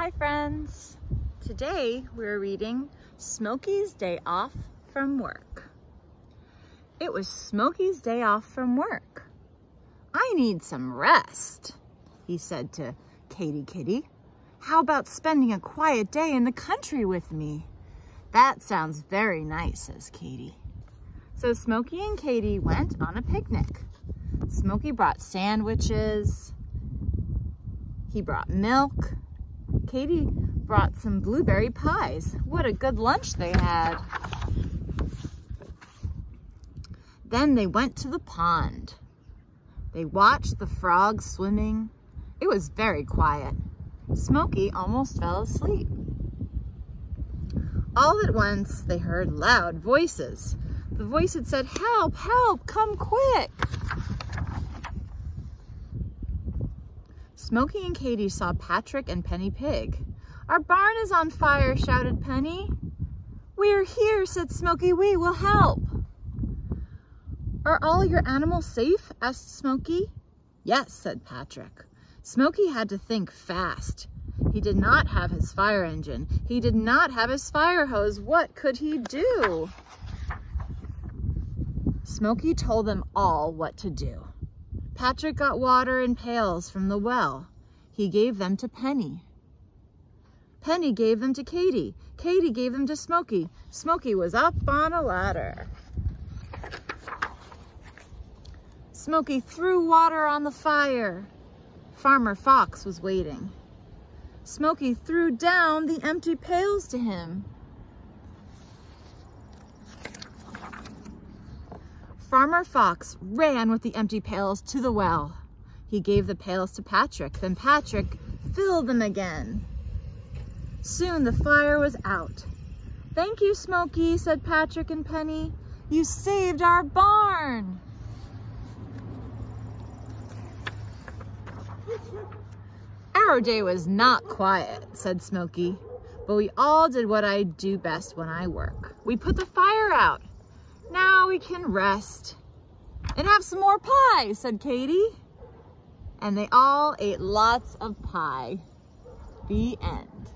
Hi friends! Today we're reading Smokey's Day Off from Work. It was Smokey's day off from work. I need some rest, he said to Katie Kitty. How about spending a quiet day in the country with me? That sounds very nice, says Katie. So Smokey and Katie went on a picnic. Smokey brought sandwiches. He brought milk. Katie brought some blueberry pies. What a good lunch they had. Then they went to the pond. They watched the frogs swimming. It was very quiet. Smokey almost fell asleep. All at once, they heard loud voices. The voice had said, help, help, come quick. Smokey and Katie saw Patrick and Penny Pig. Our barn is on fire, shouted Penny. We're here, said Smokey. We will help. Are all your animals safe? asked Smokey. Yes, said Patrick. Smokey had to think fast. He did not have his fire engine. He did not have his fire hose. What could he do? Smokey told them all what to do. Patrick got water in pails from the well. He gave them to Penny. Penny gave them to Katie. Katie gave them to Smokey. Smokey was up on a ladder. Smokey threw water on the fire. Farmer Fox was waiting. Smokey threw down the empty pails to him. Farmer Fox ran with the empty pails to the well. He gave the pails to Patrick, then Patrick filled them again. Soon the fire was out. Thank you, Smokey, said Patrick and Penny. You saved our barn. Our day was not quiet, said Smokey, but we all did what I do best when I work. We put the fire out. Now we can rest and have some more pie, said Katie. And they all ate lots of pie. The end.